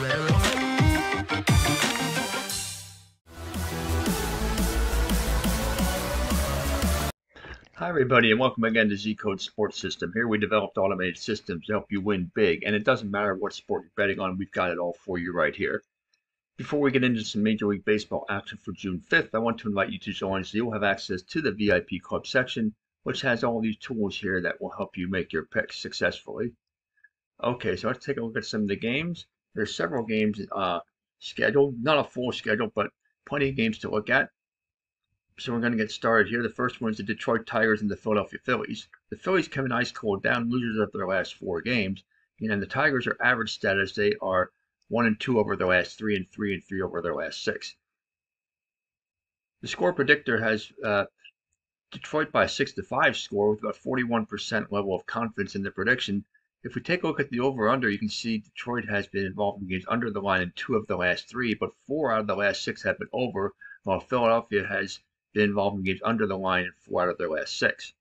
Hi everybody and welcome again to Z-Code Sports System. Here we developed automated systems to help you win big and it doesn't matter what sport you're betting on, we've got it all for you right here. Before we get into some Major League Baseball action for June 5th, I want to invite you to join so you'll have access to the VIP Club section which has all these tools here that will help you make your picks successfully. Okay, so let's take a look at some of the games. There's several games uh, scheduled, not a full schedule, but plenty of games to look at. So we're going to get started here. The first one is the Detroit Tigers and the Philadelphia Phillies. The Phillies come in ice cold down, losers of their last four games. And the Tigers are average status. They are one and two over their last three, and three and three over their last six. The score predictor has uh, Detroit by six to five score with about 41% level of confidence in the prediction. If we take a look at the over/under, you can see Detroit has been involved in games under the line in two of the last three, but four out of the last six have been over, while Philadelphia has been involved in games under the line in four out of their last six.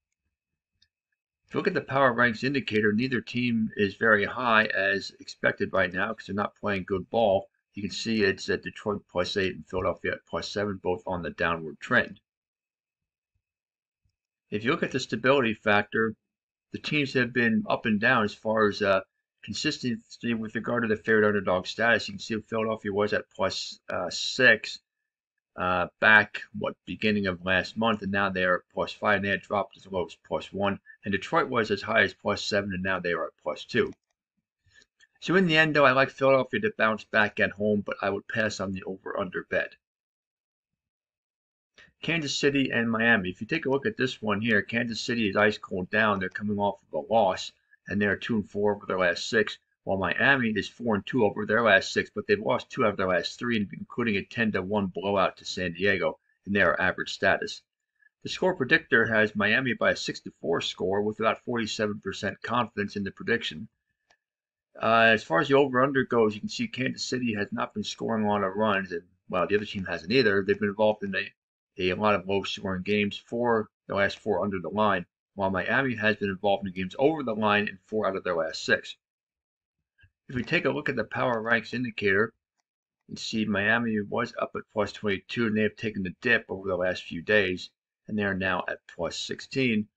If you look at the power ranks indicator, neither team is very high as expected right now because they're not playing good ball. You can see it's at Detroit plus eight and Philadelphia at plus seven, both on the downward trend. If you look at the stability factor, the teams have been up and down as far as uh, consistency with regard to the favorite underdog status. You can see Philadelphia was at plus, uh, six uh, back what beginning of last month, and now they are at plus five. And they had dropped as low as plus one, and Detroit was as high as plus seven, and now they are at plus two. So in the end, though, I like Philadelphia to bounce back at home, but I would pass on the over/under bet. Kansas City and Miami. If you take a look at this one here, Kansas City is ice cold down. They're coming off of a loss, and they're two and four over their last six while Miami is 4 and 2 over their last six, but they've lost two out of their last three, including a 10 to 1 blowout to San Diego in their average status. The score predictor has Miami by a 6 to 4 score with about 47% confidence in the prediction. Uh, as far as the over under goes, you can see Kansas City has not been scoring a lot of runs, and well, the other team hasn't either. They've been involved in a, a lot of low scoring games, for the last four under the line, while Miami has been involved in games over the line in four out of their last six. If we take a look at the power ranks indicator, you see Miami was up at plus 22 and they have taken the dip over the last few days and they are now at plus 16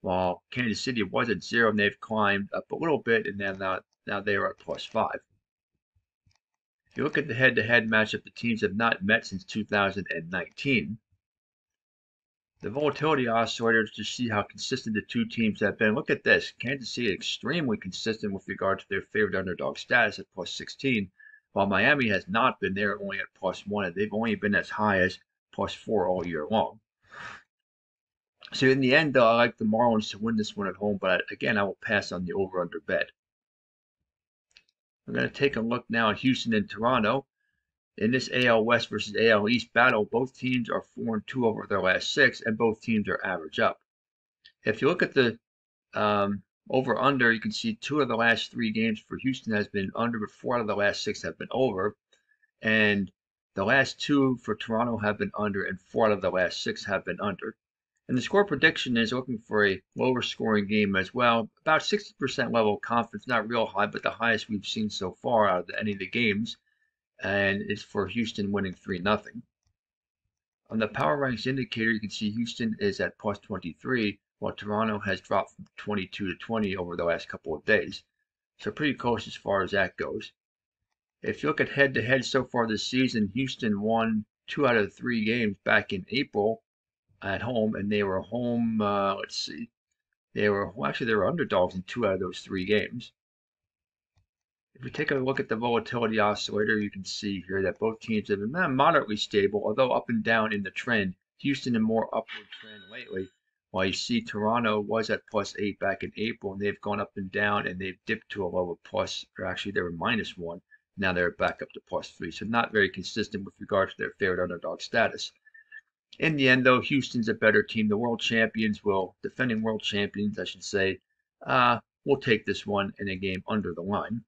while Kansas City was at zero and they've climbed up a little bit and now, now they are at plus 5. If you look at the head-to-head -head matchup, the teams have not met since 2019 the volatility oscillators to see how consistent the two teams have been. Look at this. Kansas City extremely consistent with regard to their favorite underdog status at plus 16, while Miami has not been there only at plus one, and they've only been as high as plus four all year long. So in the end, though, I like the Marlins to win this one at home, but again, I will pass on the over-under bet. We're going to take a look now at Houston and Toronto. In this AL West versus AL East battle, both teams are 4 and 2 over their last six, and both teams are average up. If you look at the um, over under, you can see two of the last three games for Houston has been under, but four out of the last six have been over. And the last two for Toronto have been under, and four out of the last six have been under. And the score prediction is looking for a lower scoring game as well. About 60% level confidence, not real high, but the highest we've seen so far out of any of the games and it's for Houston winning 3 0. On the power ranks indicator, you can see Houston is at plus 23, while Toronto has dropped from 22 to 20 over the last couple of days. So pretty close as far as that goes. If you look at head to head so far this season, Houston won two out of three games back in April at home, and they were home, uh, let's see, they were, well, actually, they were underdogs in two out of those three games. If we take a look at the volatility oscillator, you can see here that both teams have been moderately stable, although up and down in the trend. Houston in more upward trend lately, while you see Toronto was at plus eight back in April, and they've gone up and down, and they've dipped to a lower plus, or actually they were minus one. Now they're back up to plus three, so not very consistent with regard to their favorite underdog status. In the end, though, Houston's a better team. The world champions will, defending world champions, I should say, uh, will take this one in a game under the line.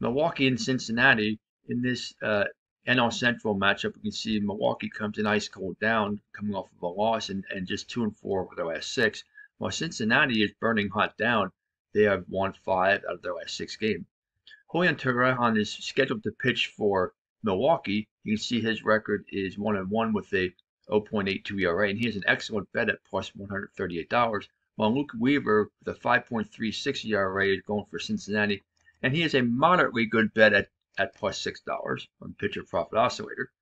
Milwaukee and Cincinnati in this uh, NL Central matchup, we can see Milwaukee comes in ice cold down, coming off of a loss and, and just two and four over their last six, while Cincinnati is burning hot down. They have won five out of their last six games. Julio Teheran is scheduled to pitch for Milwaukee. You can see his record is 1 and 1 with a 0.82 ERA, and he has an excellent bet at plus $138. While Luke Weaver with a 5.36 ERA is going for Cincinnati, and he is a moderately good bet at, at $6 on Pitcher Profit Oscillator.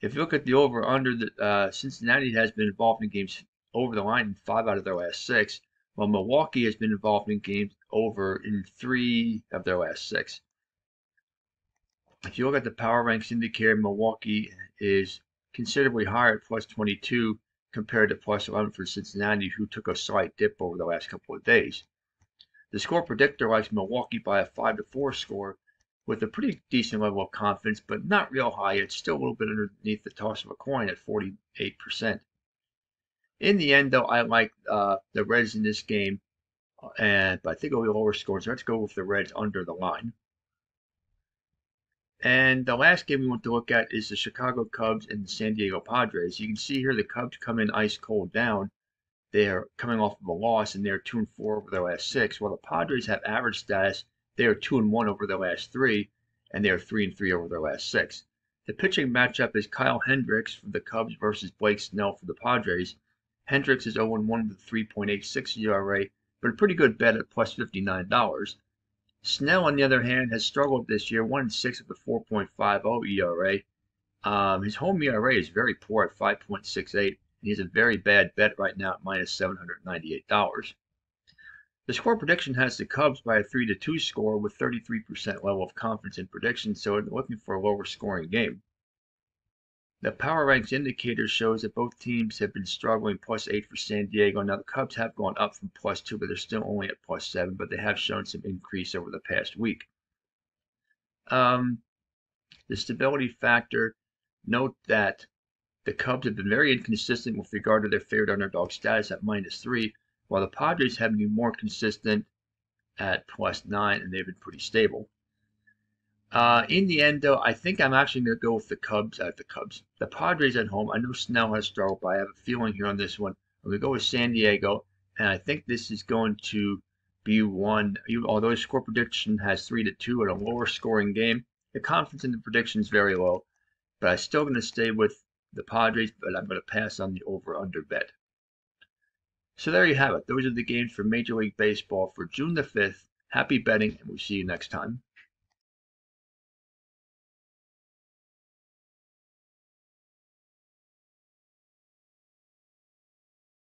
If you look at the over under, the, uh, Cincinnati has been involved in games over the line in five out of their last six, while Milwaukee has been involved in games over in three of their last six. If you look at the power ranks indicator, Milwaukee is considerably higher at plus 22 compared to plus 11 for Cincinnati, who took a slight dip over the last couple of days. The score predictor likes Milwaukee by a 5 to 4 score with a pretty decent level of confidence, but not real high. It's still a little bit underneath the toss of a coin at 48%. In the end, though, I like uh, the Reds in this game, and but I think it'll be lower scores. So let's go with the Reds under the line. And the last game we want to look at is the Chicago Cubs and the San Diego Padres. You can see here the Cubs come in ice cold down. They are coming off of a loss and they're 2 and 4 over their last six, while the Padres have average status. They are 2 and 1 over their last three, and they are 3 and 3 over their last six. The pitching matchup is Kyle Hendricks for the Cubs versus Blake Snell for the Padres. Hendricks is 0 1 with a 3.86 ERA, but a pretty good bet at plus $59. Snell, on the other hand, has struggled this year, 1 6 with a 4.50 ERA. Um, his home ERA is very poor at 5.68, and he's a very bad bet right now at minus $798. The score prediction has the Cubs by a 3 to 2 score with 33% level of confidence in prediction, so looking for a lower scoring game. The power ranks indicator shows that both teams have been struggling plus eight for San Diego. Now the Cubs have gone up from plus two, but they're still only at plus seven, but they have shown some increase over the past week. Um, the stability factor, note that the Cubs have been very inconsistent with regard to their favorite underdog status at minus three, while the Padres have been more consistent at plus nine, and they've been pretty stable. Uh, in the end, though, I think I'm actually going to go with the Cubs at uh, the Cubs. The Padres at home. I know Snell has struggled, but I have a feeling here on this one. I'm going to go with San Diego, and I think this is going to be one. Although the score prediction has three to two at a lower scoring game, the confidence in the prediction is very low. But I'm still going to stay with the Padres, but I'm going to pass on the over/under bet. So there you have it. Those are the games for Major League Baseball for June the 5th. Happy betting, and we'll see you next time.